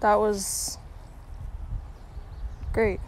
that was great.